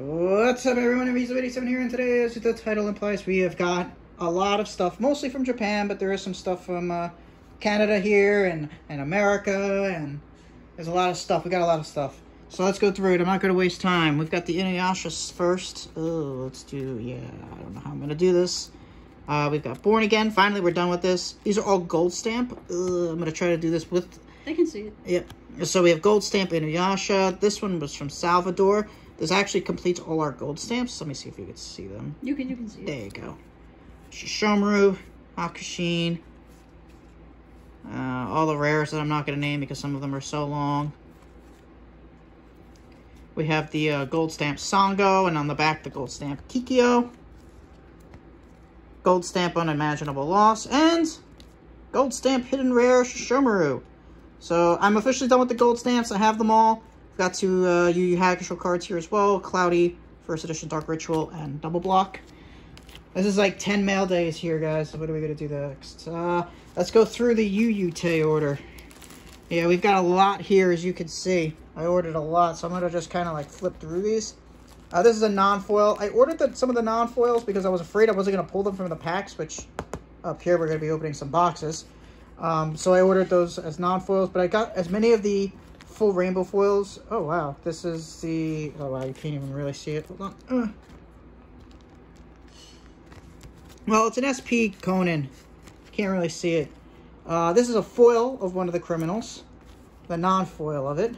What's up everyone, Inviso87 here, and today, as the title implies, we have got a lot of stuff, mostly from Japan, but there is some stuff from uh, Canada here, and, and America, and there's a lot of stuff. We got a lot of stuff. So let's go through it. I'm not going to waste time. We've got the Inuyasha first. Oh, let's do, yeah, I don't know how I'm going to do this. Uh, we've got Born Again. Finally, we're done with this. These are all gold stamp. I'm going to try to do this with... They can see it. Yep. So we have gold stamp Inuyasha. This one was from Salvador. This actually completes all our gold stamps. Let me see if you can see them. You can you can see There you go. Sesshomaru, Hakushin. Uh, all the rares that I'm not going to name because some of them are so long. We have the uh, gold stamp Sango, and on the back the gold stamp Kikyo. Gold stamp Unimaginable Loss, and gold stamp Hidden Rare Sesshomaru. So I'm officially done with the gold stamps. I have them all. Got two uh, Yu Yu Hakusho cards here as well. Cloudy, First Edition Dark Ritual, and Double Block. This is like 10 mail days here, guys. So what are we going to do next? Uh, let's go through the Yuyu-tei order. Yeah, we've got a lot here, as you can see. I ordered a lot, so I'm going to just kind of like flip through these. Uh, this is a non-foil. I ordered the, some of the non-foils because I was afraid I wasn't going to pull them from the packs, which up here we're going to be opening some boxes. Um, so I ordered those as non-foils, but I got as many of the full rainbow foils. Oh, wow. This is the... Oh, wow. You can't even really see it. Hold on. Uh. Well, it's an SP Conan. Can't really see it. Uh, this is a foil of one of the criminals. The non-foil of it.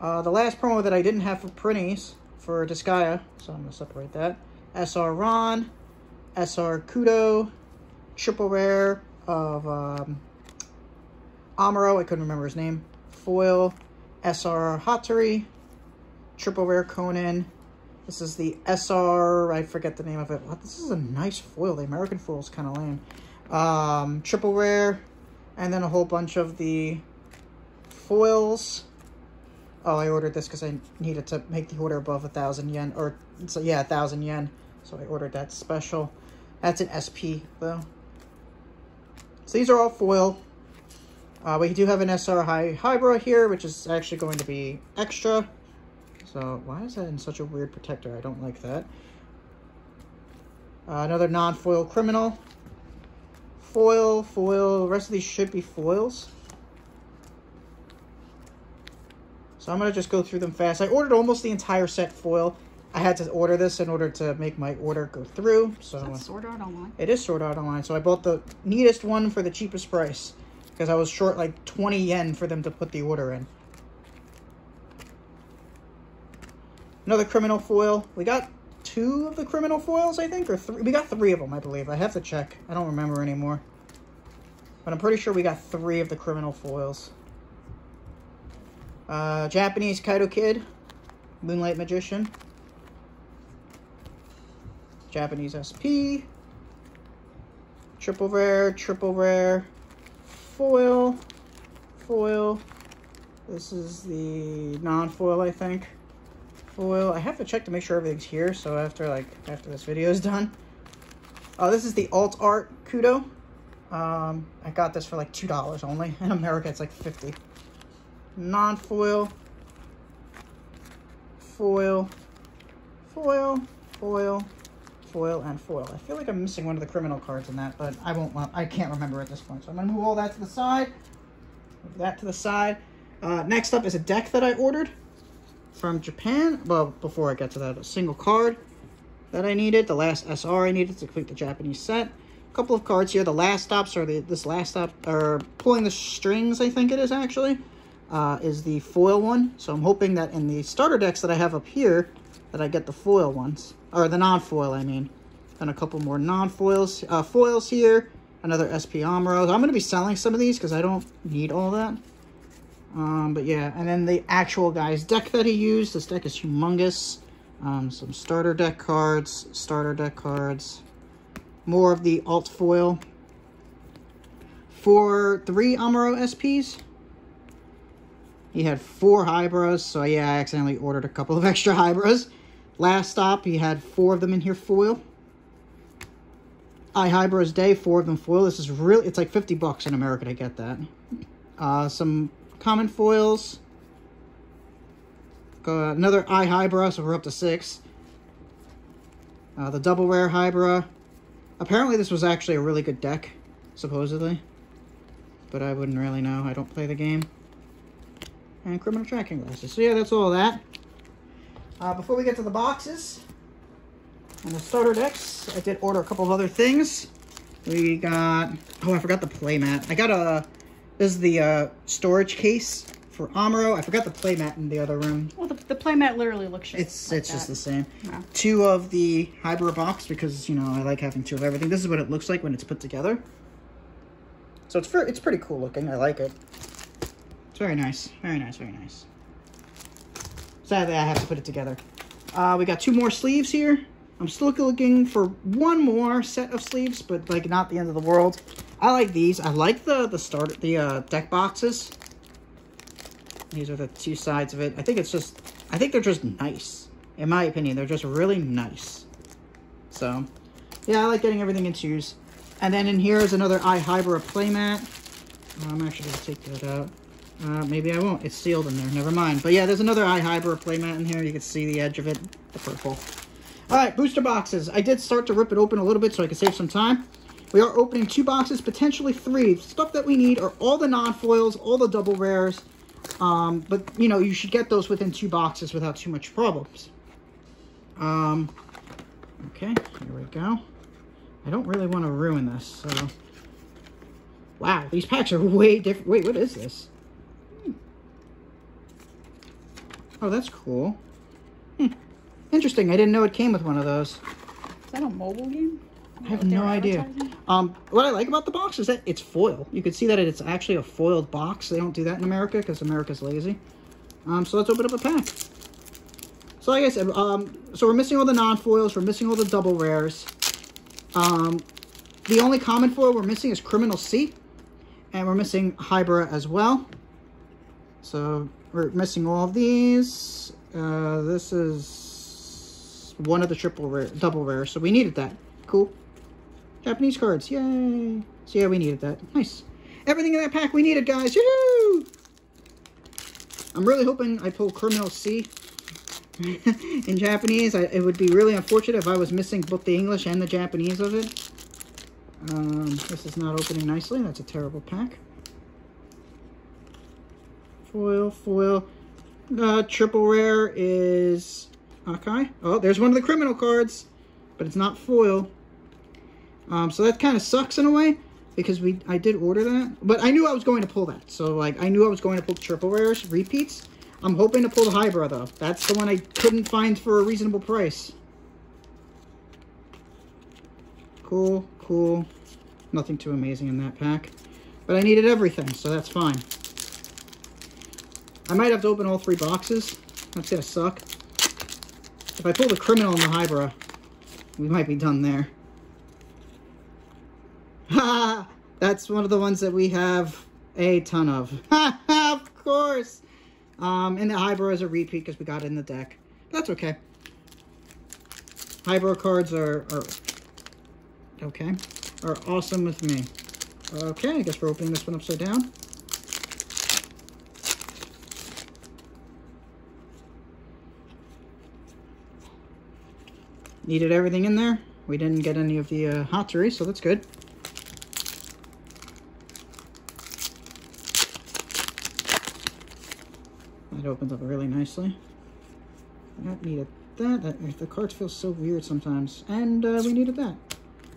Uh, the last promo that I didn't have for Prinnies for Disgaea, so I'm going to separate that. SR Ron, SR Kudo, triple rare of um, Amuro, I couldn't remember his name, foil, SR Hattori, triple rare Conan. This is the SR, I forget the name of it. This is a nice foil. The American foil is kind of lame. Um, triple rare, and then a whole bunch of the foils. Oh, I ordered this because I needed to make the order above a thousand yen, or so yeah, a thousand yen. So I ordered that special. That's an SP though. So these are all foil. Uh, we do have an SR Ai Haibara here, which is actually going to be extra. So why is that in such a weird protector? I don't like that. Uh, another non-foil criminal. Foil, foil. The rest of these should be foils. So I'm going to just go through them fast. I ordered almost the entire set foil. I had to order this in order to make my order go through. So That's Sword Art Online. It is Sword Art Online. So I bought the neatest one for the cheapest price. Because I was short like 20 yen for them to put the order in. Another criminal foil. We got two of the criminal foils, I think, or three. We got three of them, I believe. I have to check. I don't remember anymore. But I'm pretty sure we got three of the criminal foils. Uh, Japanese Kaito Kid. Moonlight Magician. Japanese SP. Triple rare, triple rare. Foil. Foil. This is the non-foil, I think foil. I have to check to make sure everything's here, so after like after this video is done. Oh, this is the Alt Art Kudo. Um, I got this for like $2 only. In America, it's like 50 Non-foil. Foil. Foil. Foil. Foil and foil. I feel like I'm missing one of the criminal cards in that, but I won't I can't remember at this point. So I'm going to move all that to the side. Move that to the side. Uh, next up is a deck that I ordered from Japan. Well, before I get to that, a single card that I needed. The last SR I needed to complete the Japanese set. A couple of cards here. The last stops, or the, this last stop, or pulling the strings, I think it is actually, uh, is the foil one. So I'm hoping that in the starter decks that I have up here, that I get the foil ones. Or the non-foil, I mean. And a couple more non-foils. Uh, foils here. Another SP Amuro. I'm going to be selling some of these because I don't need all that. Um, but yeah, and then the actual guy's deck that he used. This deck is humongous. Um, some starter deck cards, starter deck cards. More of the alt foil. For three Amuro SPs. He had four Haibaras, so yeah, I accidentally ordered a couple of extra Haibaras. Last stop, he had four of them in here foil. I Hybras Day, four of them foil. This is really, it's like 50 bucks in America to get that. Uh, some common foils, Uh, another Ai Haibara, so we're up to six. Uh, the double rare Haibara. Apparently this was actually a really good deck, supposedly. But I wouldn't really know. I don't play the game. And criminal tracking glasses. So yeah, that's all that. Uh, before we get to the boxes and the starter decks, I did order a couple of other things. We got, oh, I forgot the playmat. I got a, this is the uh, storage case for Amuro. I forgot the playmat in the other room. Well, the, the playmat literally looks just It's like it's just the same. Yeah. Two of the Hybrid box because, you know, I like having two of everything. This is what it looks like when it's put together. So it's, it's pretty cool looking. I like it. It's very nice. Very nice, very nice. Sadly, I have to put it together. Uh, we got two more sleeves here. I'm still looking for one more set of sleeves, but like not the end of the world. I like these. I like the the start the uh, deck boxes. These are the two sides of it. I think it's just I think they're just nice. In my opinion, they're just really nice. So, yeah, I like getting everything in twos. And then in here is another Ai Haibara playmat. I'm actually going to take that out. Uh, maybe I won't. It's sealed in there. Never mind. But yeah, there's another Ai Haibara playmat in here. You can see the edge of it. The purple. All right, booster boxes. I did start to rip it open a little bit so I could save some time. We are opening two boxes, potentially three. Stuff that we need are all the non-foils, all the double rares. Um, but, you know, you should get those within two boxes without too much problems. Um, okay, here we go. I don't really want to ruin this, so... Wow, these packs are way different. Wait, what is this? Hmm. Oh, that's cool. Hmm. Interesting, I didn't know it came with one of those. Is that a mobile game? I have no idea. Um, what I like about the box is that it's foil. You can see that it's actually a foiled box. They don't do that in America because America's lazy. Um, so let's open up a pack. So like I said, um, so we're missing all the non-foils. We're missing all the double rares. Um, the only common foil we're missing is Criminal C. And we're missing Haibara as well. So we're missing all of these. Uh, this is one of the triple rare, double rare. So we needed that. Cool. Japanese cards, yay! So yeah, we needed that. Nice. Everything in that pack we needed, guys. I'm really hoping I pull Criminal C in Japanese. I, it would be really unfortunate if I was missing both the English and the Japanese of it. Um, this is not opening nicely. That's a terrible pack. Foil, foil. Uh, triple rare is Akai. Oh, there's one of the criminal cards, but it's not foil. Um, so that kind of sucks in a way because we I did order that, but I knew I was going to pull that. So like I knew I was going to pull triple rares repeats. I'm hoping to pull the Haibara though. That's the one I couldn't find for a reasonable price. Cool, cool. Nothing too amazing in that pack. But I needed everything, so that's fine. I might have to open all three boxes. That's gonna suck. If I pull the Criminal and the Haibara, we might be done there. Ha! That's one of the ones that we have a ton of. of course! Um, and the Haibara is a repeat because we got it in the deck. That's okay. Haibara cards are, are okay, are awesome with me. Okay, I guess we're opening this one upside down. Needed everything in there. We didn't get any of the uh, Hattori, so that's good. That opens up really nicely. That needed that. that the cards feel so weird sometimes. And uh, we needed that.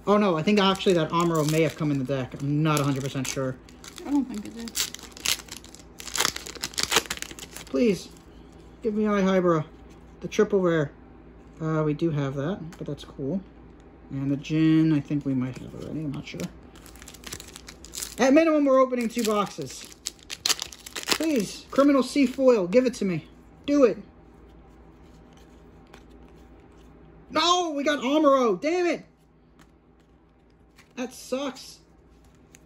Oh no, I think actually that Amuro may have come in the deck. I'm not 100% sure. I don't think it did. Please, give me Ai Haibara. The triple rare. Uh, we do have that, but that's cool. And the gin, I think we might have already. I'm not sure. At minimum, we're opening two boxes. Please, Criminal C foil, give it to me. Do it. No, we got Amuro. Damn it. That sucks.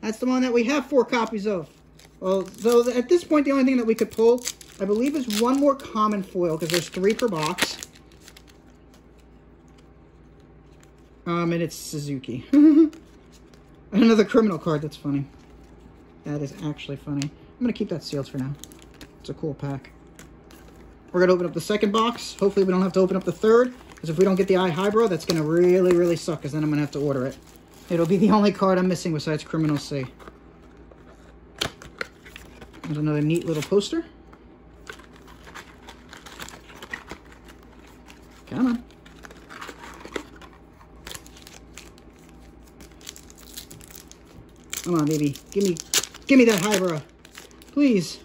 That's the one that we have four copies of. Well, so at this point, the only thing that we could pull, I believe, is one more common foil, because there's three per box. Um, and it's Suzuki. Another criminal card, that's funny. That is actually funny. I'm going to keep that sealed for now. It's a cool pack. we're going to open up the second box. Hopefully we don't have to open up the third. Because if we don't get the Ai Haibara, that's going to really, really suck. Because then I'm going to have to order it. It'll be the only card I'm missing besides Criminal C. There's another neat little poster. Come on. Come on, baby. Give me, give me that Haibara. Please.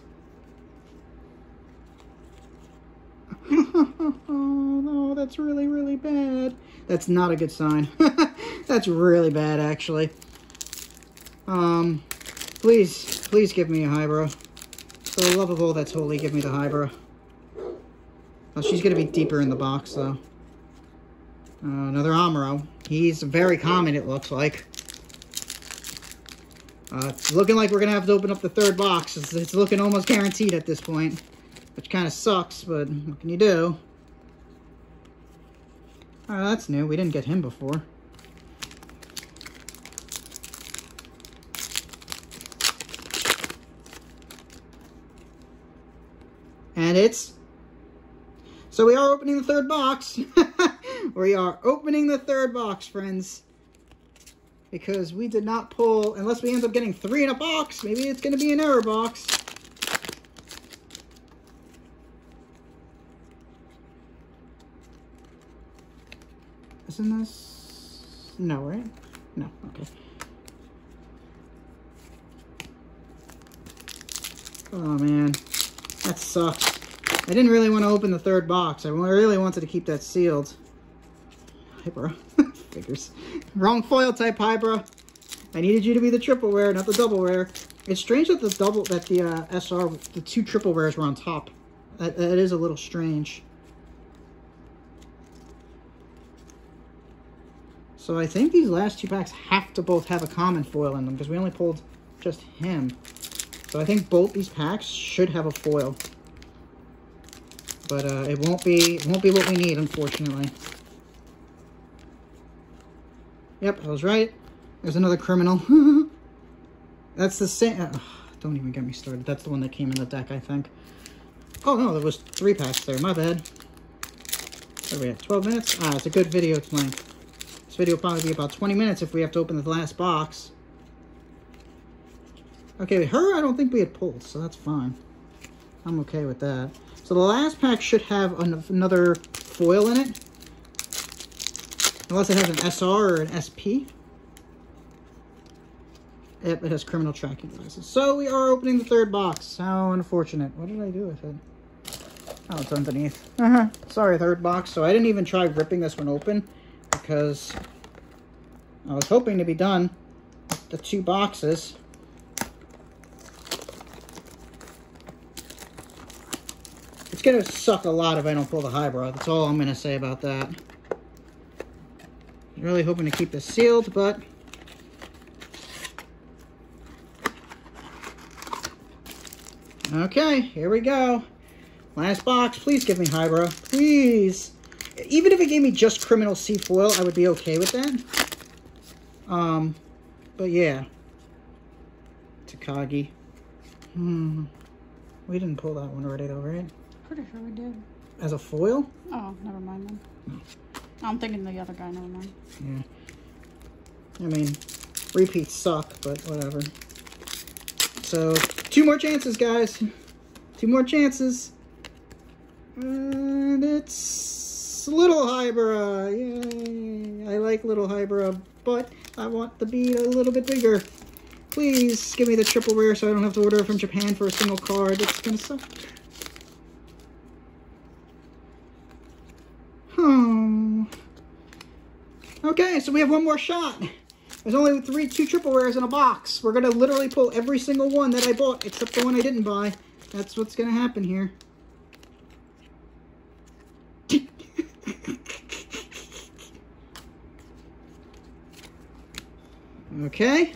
oh, no, that's really, really bad. That's not a good sign. that's really bad, actually. Um, please, please give me a Haibara. For the love of all that's holy, give me the Haibara. Oh, she's going to be deeper in the box, though. Uh, another Amuro. He's very common, it looks like. Uh, it's looking like we're going to have to open up the third box. It's, it's looking almost guaranteed at this point. Which kind of sucks, but what can you do? Oh, that's new. We didn't get him before. And it's... So we are opening the third box. we are opening the third box, friends because we did not pull, unless we end up getting three in a box, maybe it's going to be an error box. Isn't this, no, right? No, okay. Oh man, that sucks. I didn't really want to open the third box. I really wanted to keep that sealed. Hey, bro. Figures. Wrong foil type Haibara. I needed you to be the triple rare, not the double rare. It's strange that the double that the uh, SR, the two triple rares were on top. That, that is a little strange. So I think these last two packs have to both have a common foil in them because we only pulled just him. So I think both these packs should have a foil. But uh, it won't be won't be what we need, unfortunately. Yep, I was right. There's another criminal. That's the same. Uh, don't even get me started. That's the one that came in the deck, I think. Oh, no, there was three packs there. My bad. Are we at? 12 minutes? Ah, it's a good video tonight. This video will probably be about 20 minutes if we have to open the last box. Okay, her I don't think we had pulled, so that's fine. I'm okay with that. So the last pack should have another foil in it. Unless it has an SR or an SP. Yep, it has criminal tracking devices. So we are opening the third box. How unfortunate. What did I do with it? Oh, it's underneath. Uh -huh. Sorry, third box. So I didn't even try ripping this one open because I was hoping to be done with the two boxes. It's going to suck a lot if I don't pull the Haibara. That's all I'm going to say about that. Really hoping to keep this sealed, but Okay, here we go. Last box. Please give me Haibara. Please. Even if it gave me just Criminal C foil, I would be okay with that. Um, but yeah. Takagi. Hmm. We didn't pull that one already though, right? Pretty sure we did. As a foil? Oh, never mind then. I'm thinking the other guy, never mind. Yeah. I mean, repeats suck, but whatever. So, two more chances, guys. Two more chances. And it's Little Haibara. Yay. I like Little Haibara, but I want the bead a little bit bigger. Please give me the triple rare so I don't have to order from Japan for a single card. It's gonna suck. Okay, so we have one more shot. There's only three, two triple rares in a box. We're gonna literally pull every single one that I bought, except the one I didn't buy. That's what's gonna happen here. okay.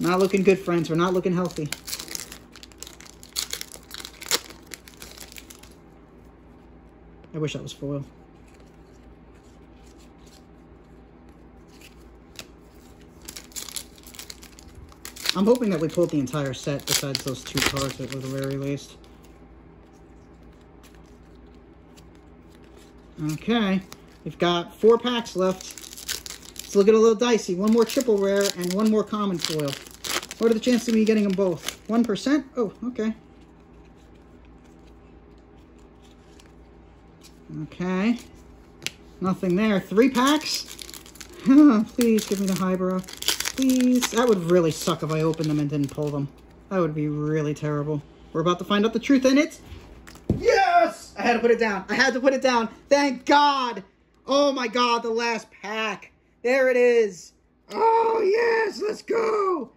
Not looking good, friends. We're not looking healthy. I wish that was foil. I'm hoping that we pulled the entire set besides those two cards that were the very least. Okay, we've got four packs left. It's looking a little dicey. One more triple rare and one more common foil. What are the chances of me getting them both? 1%? Oh, okay. Okay. Nothing there. Three packs? Please give me the Haibara. Please. That would really suck if I opened them and didn't pull them. That would be really terrible. We're about to find out the truth in it. Yes! I had to put it down. I had to put it down. Thank God. Oh my God, the last pack. There it is. Oh, yes, let's go.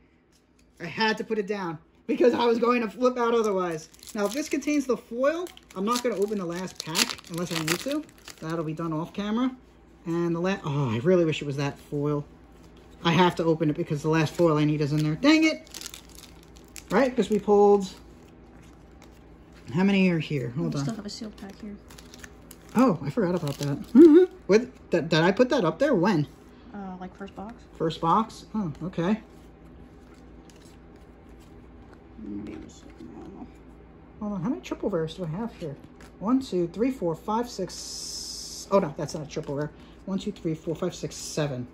I had to put it down because I was going to flip out otherwise. Now, if this contains the foil, I'm not going to open the last pack unless I need to. That'll be done off camera. And the last, oh, I really wish it was that foil. I have to open it because the last foil I need is in there. Dang it! Right, because we pulled, how many are here? Hold I on. still have a sealed pack here. Oh, I forgot about that. Mm-hmm. What, did, did I put that up there? When? Uh, like first box. First box? Oh, okay. Maybe it was, I don't know. Hold on, how many triple rares do I have here? One, two, three, four, five, six. Oh no, that's not a triple rare. One, two, three, four, five, six, seven.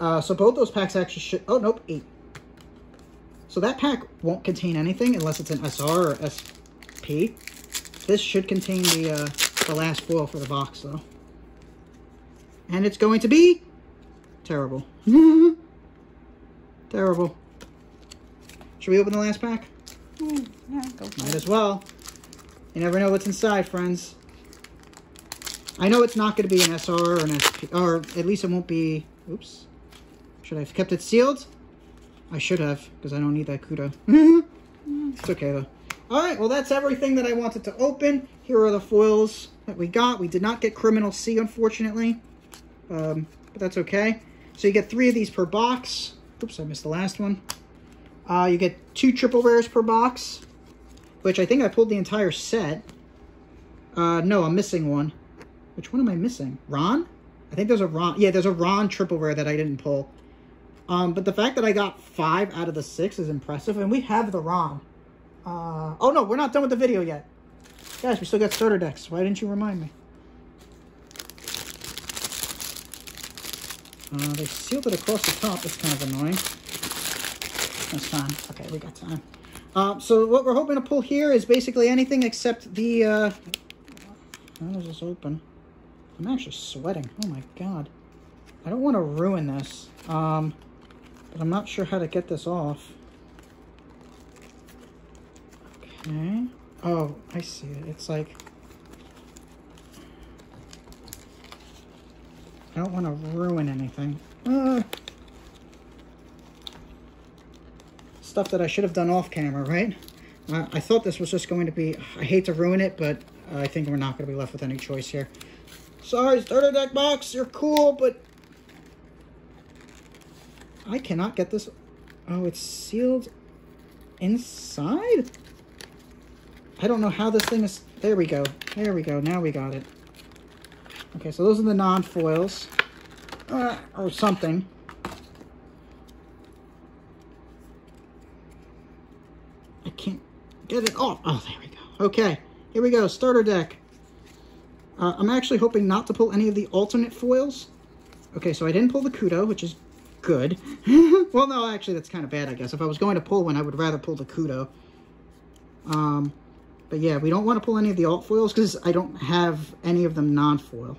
Uh, so both those packs actually should. Oh nope, eight. So that pack won't contain anything unless it's an SR or SP. This should contain the uh, the last foil for the box though, and it's going to be terrible. terrible. Should we open the last pack? Mm, yeah, go Might as well. You never know what's inside, friends. I know it's not going to be an SR or an SP, or at least it won't be. Oops. Should I have kept it sealed? I should have, because I don't need that kudo. it's okay though. Alright, well that's everything that I wanted to open. Here are the foils that we got. We did not get Criminal C, unfortunately. Um, but that's okay. So you get three of these per box. Oops, I missed the last one. Uh, you get two triple rares per box which I think I pulled the entire set. Uh, no, I'm missing one. Which one am I missing? Ron? I think there's a Ron. Yeah, there's a Ron triple rare that I didn't pull. Um, but the fact that I got five out of the six is impressive, and we have the Ron. Uh, oh no, we're not done with the video yet. Guys, we still got starter decks. Why didn't you remind me? Uh, they sealed it across the top. That's kind of annoying. That's fine. Okay, we got time. Uh, so what we're hoping to pull here is basically anything except the, uh, how does this open? I'm actually sweating. Oh my god. I don't want to ruin this. Um, but I'm not sure how to get this off. Okay. Oh, I see it. It's like... I don't want to ruin anything. Uh, stuff that I should have done off camera, right? Uh, I thought this was just going to be, I hate to ruin it, but I think we're not going to be left with any choice here. Sorry, starter deck box, you're cool, but I cannot get this. Oh, it's sealed inside? I don't know how this thing is, there we go. There we go, now we got it. Okay, so those are the non-foils, uh, or something. I can't get it off. Oh, there we go. Okay, here we go. Starter deck. Uh, I'm actually hoping not to pull any of the alternate foils. Okay, so I didn't pull the Kudo, which is good. well, no, actually, that's kind of bad, I guess. If I was going to pull one, I would rather pull the Kudo. Um, but yeah, we don't want to pull any of the alt foils because I don't have any of them non-foil.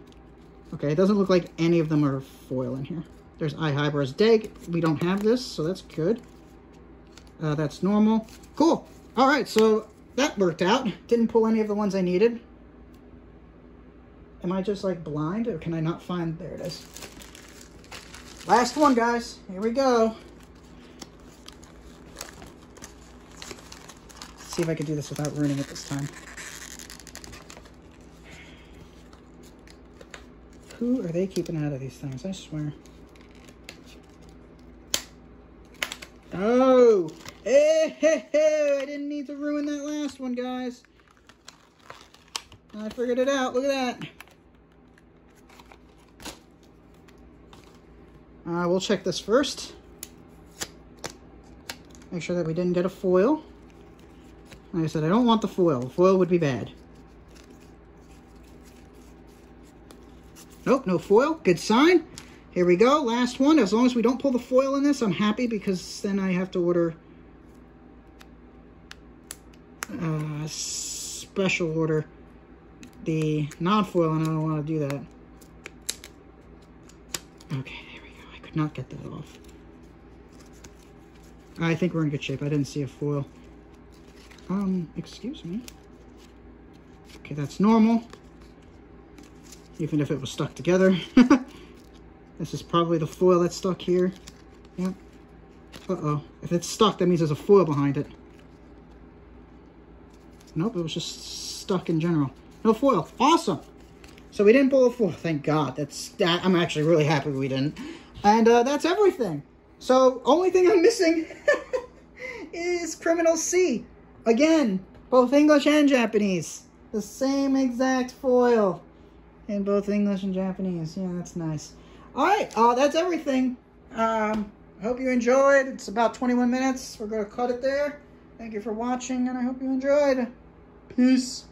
Okay, it doesn't look like any of them are foil in here. There's iHybrids Dag. We don't have this, so that's good. Uh, that's normal. Cool. All right, so that worked out. Didn't pull any of the ones I needed. Am I just like blind or can I not find? There it is. Last one, guys. Here we go. Let's see if I can do this without ruining it this time. Who are they keeping out of these things? I swear. Oh! Hey, hey, hey, I didn't need to ruin that last one, guys. I figured it out. Look at that. Uh, we'll check this first. Make sure that we didn't get a foil. Like I said, I don't want the foil. Foil would be bad. Nope, no foil. Good sign. Here we go. Last one. As long as we don't pull the foil in this, I'm happy because then I have to order uh, special order the non-foil and I don't want to do that. Okay, not get that off. I think we're in good shape. I didn't see a foil. Um, excuse me. Okay, that's normal. Even if it was stuck together. this is probably the foil that's stuck here. Yep. Uh-oh. If it's stuck, that means there's a foil behind it. Nope, it was just stuck in general. No foil. Awesome. So we didn't pull a foil. Thank God. That's that. I'm actually really happy we didn't. And uh, that's everything. So only thing I'm missing is Criminal C. Again, both English and Japanese. The same exact foil in both English and Japanese. Yeah, that's nice. All right, uh, that's everything. Um, I hope you enjoyed. It's about 21 minutes. We're going to cut it there. Thank you for watching, and I hope you enjoyed. Peace.